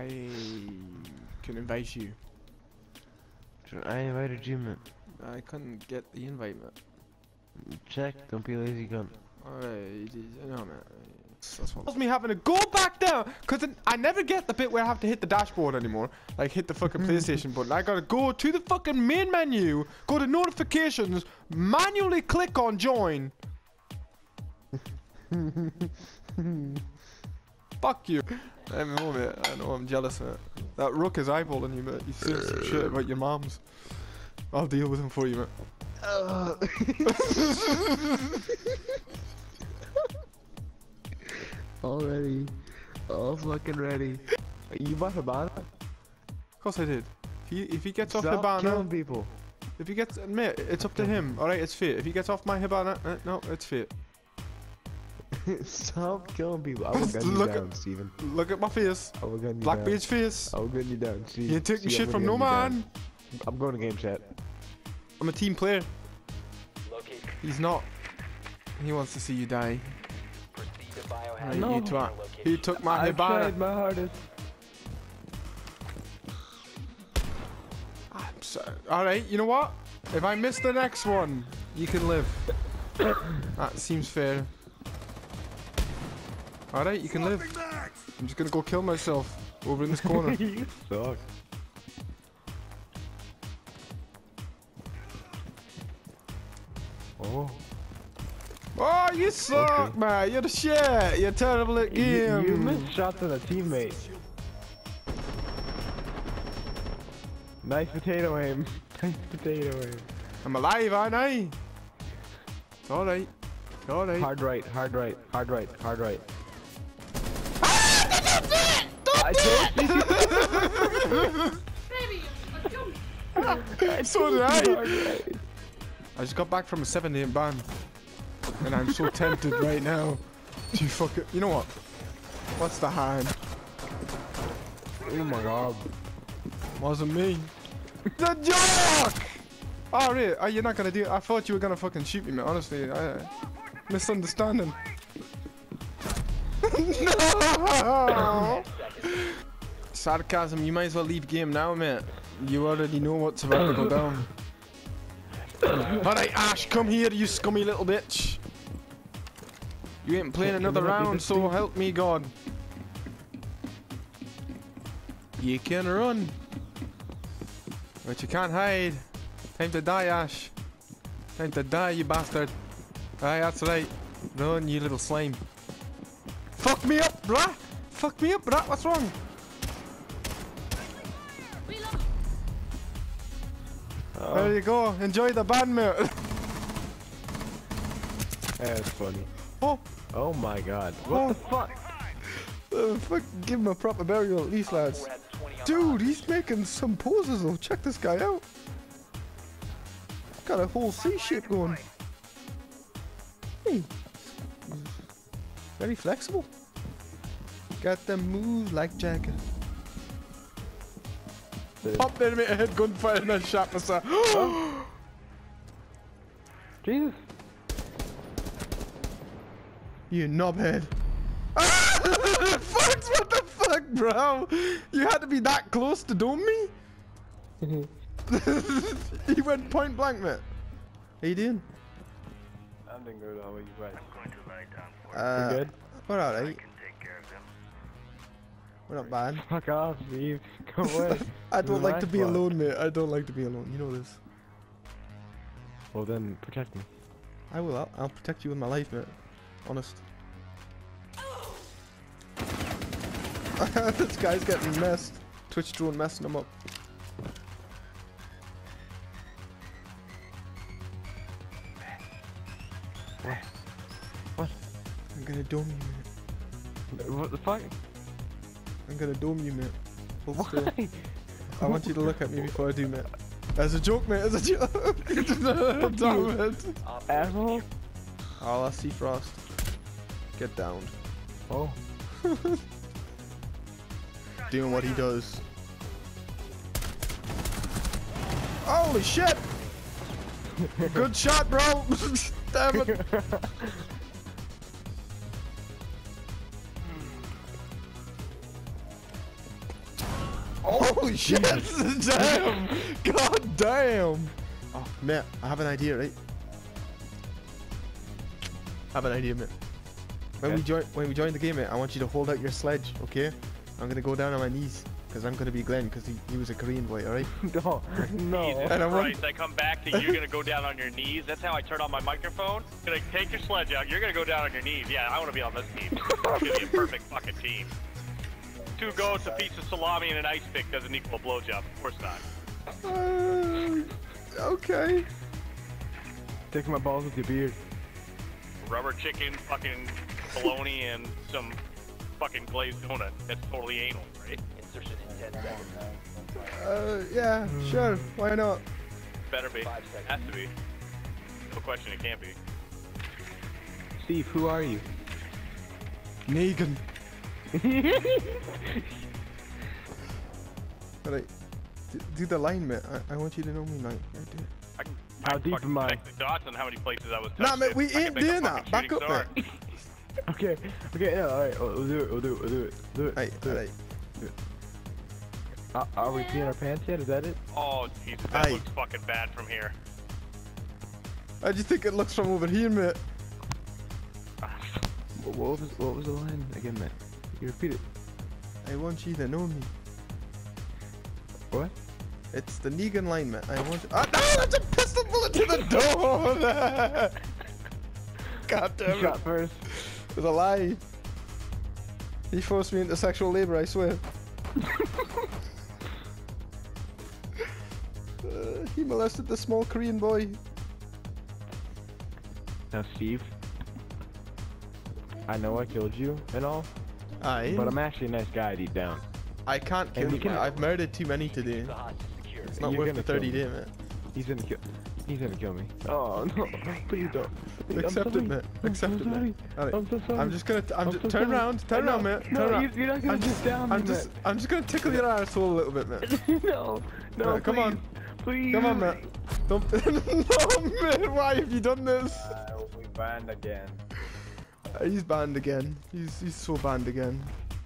I can invite you. I invited you, man. I couldn't get the invite, man. Check, don't be a lazy cunt. Alright, no, man. That's what me having to go back down because I never get the bit where I have to hit the dashboard anymore. Like hit the fucking hmm. PlayStation button. I gotta go to the fucking main menu, go to notifications, manually click on join. Fuck you. I know, mate. I know I'm jealous, mate. That rook is eyeballing you, mate. He's saying some shit about your moms. I'll deal with him for you, mate. Uh. Already. All fucking ready. You bought Hibana? Of course I did. If he, if he gets off Stop Hibana, killing people. if he gets, mate, it's up to him. All right, it's fate. If he gets off my Hibana, uh, no, it's fate. Stop killing people. I will gun you Look down, at- Steven. Look at my face. I will gun you down. Blackbeard's face. I will gun you down. See, You ain't taking see, shit I'm from no man. down. I'm going to game chat. I'm a team player. He's not. He wants to see you die. Right, No. you twat. He took my I've tried my hardest. I'm sorry. All right, you know what? If I miss the next one, you can live. that seems fair. All right, you can live. I'm just gonna go kill myself over in this corner. you suck. Oh. oh, you suck, Okay. man. You're the shit. You're terrible at You, game. you missed shots at a teammate. Nice potato aim. Nice potato aim. I'm alive, aren't I? It's all right. Hard right, Hard right, hard right, hard right, hard right. I Baby, let's go. so did I. you. Just got back from a seven day ban, and I'm so tempted right now to fuck it. You know what? What's the hand? Oh my god. Wasn't me. The joke! Ah, oh, really? Oh, you're not gonna do it? I thought you were gonna fucking shoot me, man. Honestly, I, misunderstanding. no! Sarcasm, you might as well leave game now, mate. You already know what's about to go down. Alright, Ash, come here, you scummy little bitch. You ain't playing another round, so help me God. You can run. But you can't hide. Time to die, Ash. Time to die, you bastard. Aye, that's right. Run, you little slime. Fuck me up, brah! Fuck me up, brah! What's wrong? Reload. There you go. Enjoy the band, mate. That's funny. oh, Oh my god. What Oh. the fuck? uh, fuck, give him a proper burial at least, lads. Dude, he's making some poses though. Check this guy out. Got a whole C shape going. Hey. Very flexible. Got the moves like Jagger. Pop there, mate. Head gunfire and then shot myself. Jesus. you knobhead. fuck, what the fuck, bro? You had to be that close to dome me? he went point blank, mate. How you doing? I'm doing good. How about you guys? Uh, We're good? We're alright. We're not bad. Fuck off, Steve. Go away. I don't like to be spot. alone, mate. I don't like to be alone. You know this. Well then, protect me. I will. I'll, I'll protect you with my life, mate. Honest. this guy's getting messed. Twitch drone messing him up. Eh. Eh. What? I'm gonna dome you, mate. What the fuck? I'm gonna dome you, mate. Hold still. Why? I want you to look at me before I do, mate. As a joke, mate. As a joke. Damn it. Asshole? Oh, I see Frost. Get down. Oh. Doing what he does. Holy shit! Good shot, bro! Damn it! Holy shit! damn! God damn! Oh, Matt, I have an idea, right? I have an idea, Matt. When we join, when we join the game, mate, I want you to hold out your sledge, okay? I'm gonna go down on my knees, cause I'm gonna be Glenn, cause he, he was a Korean boy, alright? No, no. Jesus And I want- Christ, I come back to you're gonna go down on your knees. That's how I turn on my microphone. Gonna take your sledge out. You're gonna go down on your knees. Yeah, I want to be on this team. It's gonna be a perfect fucking team. Two goats, a piece of salami, and an ice pick doesn't equal a blowjob. Of course not. Uh, okay. Taking my balls with your beard. Rubber chicken, fucking bologna, and some fucking glazed donut. That's totally anal, right? Insertion in 10 seconds. Uh, yeah, sure. Why not? Better be. Five seconds. Has to be. No question, it can't be. Steve, who are you? Negan. Alright. D- do the line, mate. I, I want you to know me, like. I do. I can, How I deep am I? the dots on how many places I was. Nah, touched mate, we I can ain't make a doing that. Back up, star. mate. Okay, okay, yeah, alright, we'll, we'll do it, we'll do it, we'll do it, do it. Right, do it. alright. Are, uh, are we peeing our pants yet? Is that it? Oh, Jesus, that Aye. looks fucking bad from here. How do you think it looks from over here, mate? What, what was what was the line again, man? You repeat it. I want you to know me. What? It's the Negan line, mate. I want. Ah, no, that's a pistol bullet to the door. God damn it! Shot first. It was a lie. He forced me into sexual labor. I swear. Uh, he molested the small Korean boy. Now, Steve. I know I killed you and all, Aye. but I'm actually a nice guy deep down. I can't kill you. can- I've murdered too many today. The. It's not You're worth the gonna kill 30 me. day, mate. He's gonna kill. He's gonna kill me. Oh no! Please don't. Please, I'm Accept it, sorry. mate. I'm Accept so it, sorry. I'm so sorry. I'm just gonna. I'm, I'm just so turn sorry. around. Turn No, around, mate. no, around. you- you're not gonna I'm just down I'm just. mate. I'm just gonna tickle your asshole a little bit, man. no, no, Alright, come on. please. Come on, man. Don't. no, man. Why have you done this? Uh, we banned again. He's banned again. He's he's so banned again.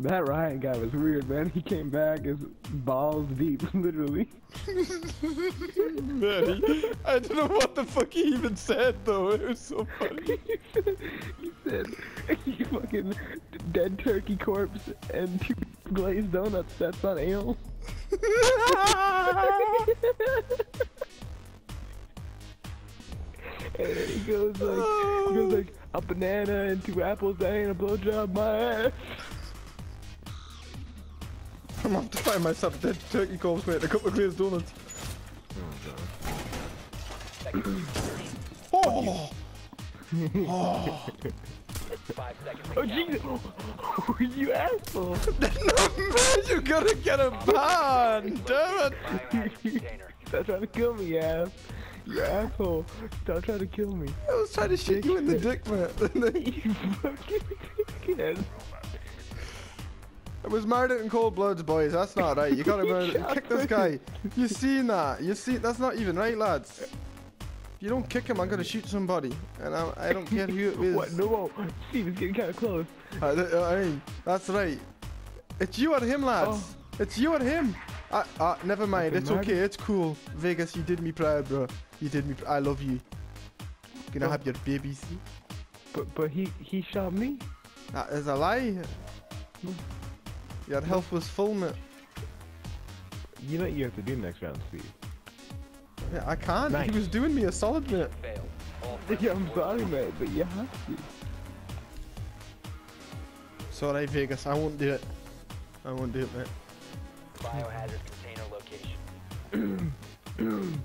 That Ryan guy was weird, man. He came back as balls deep, literally. Man, he, I don't know what the fuck he even said though. It was so funny. he said, "You fucking dead turkey corpse and two glazed donuts. That's not ale." and then he goes like, he goes like, a banana and two apples. That ain't a blowjob, my ass. I'm off to find myself a dead turkey corpse, mate. A couple of glazed donuts. Oh, Five seconds. Oh Jesus! Oh, oh you asshole! no, man, you gotta get a ban. Damn it. Container. Trying to kill me, ass. You asshole. Stop trying to kill me. I was trying to shoot you in the dick, mate. You fucking dickhead. I was murdered in cold bloods, boys. That's not right. You gotta murder. Kick this guy. You seen that? You see? That's not even right, lads. If you don't kick him, I'm gonna shoot somebody, and I, I don't care who it is. What? No, whoa. Steve is getting kind of close. Th- uh, hey, that's right. It's you or him, lads. Oh. It's you or him. Uh, uh, never mind. It's man. okay. It's cool. Vegas, you did me proud, bro. You did me. I love you. Gonna Oh. have your baby. See? But but he he shot me. That is a lie. Your health was full, mate. You know what you have to do next round, Steve. Yeah, I can't. Nice. He was doing me a solid, mate. Yeah, I'm sorry, mate, but you have to. Sorry, Vegas. I won't do it. I won't do it, mate. Biohazard container location.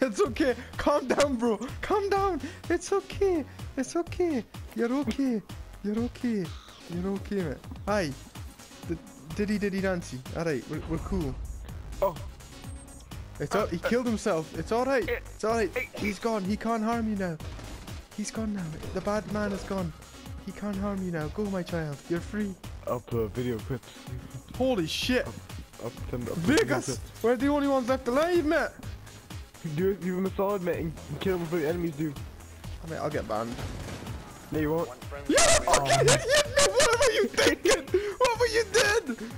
It's okay. Calm down, bro. Calm down. It's okay. It's okay. You're okay. You're okay. You're okay, mate. Hi. D- diddy diddy dancy. Alright, we're, we're cool. Oh. It's all, he uh, killed himself. It's alright. Uh, it's alright. He's gone. He can't harm you now. He's gone now. The bad man is gone. He can't harm you now. Go, my child. You're free up uh, video clips. Holy shit! Up, up, up Vegas! We're the only ones left alive, mate! Do you a solid, mate, and kill them before the enemies do. I mean, I'll get banned. No, you won't. Yeah! Okay! Oh, yeah, no, what were you thinking? what were you doing?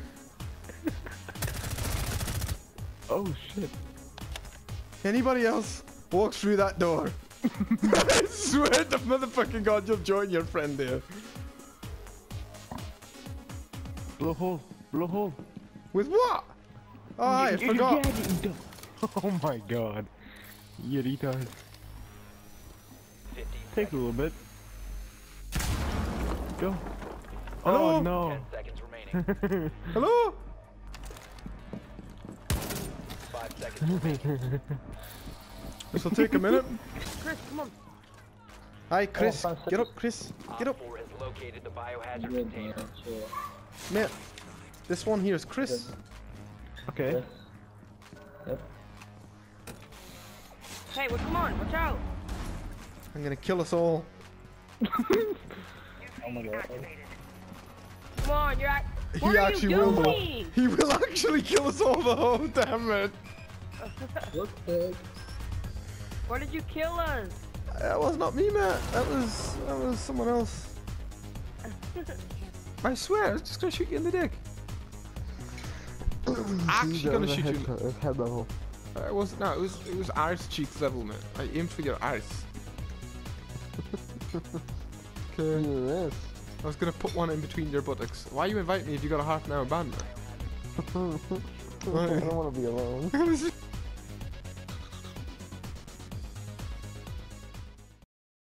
oh, shit. Anybody else Walk through that door? I swear to motherfucking god, you'll join your friend there. Blow hole. Blow hole. With what? Oh, I forgot. dead, you dumb- Oh my god. You retard. Take a little bit. Go. Hello? Oh no. 10 seconds remaining. Hello? 5 seconds remaining. This will take a minute. Chris, come on. Hi, Chris. Oh, Get up, Chris. Get up. Op 4 has located the biohazard container. Mate, this one here is Chris. Okay. Yep. Hey, well, come on, watch out. I'm gonna kill us all. Oh my god. Come on, you're act. What he are actually you will though. doing? He will actually kill us all though, damn it. What? Why did you kill us? That was not me, Matt. That was that was someone else. I swear, I'm just gonna shoot you in the dick. actually gonna shoot you. In the, Head level. Uh, I wasn't. No, it was it was arse cheeks level, man. I aimed for your arse. okay. I was gonna put one in between your buttocks. Why you invite me if you got a half an hour ban? I don't want to be alone. I was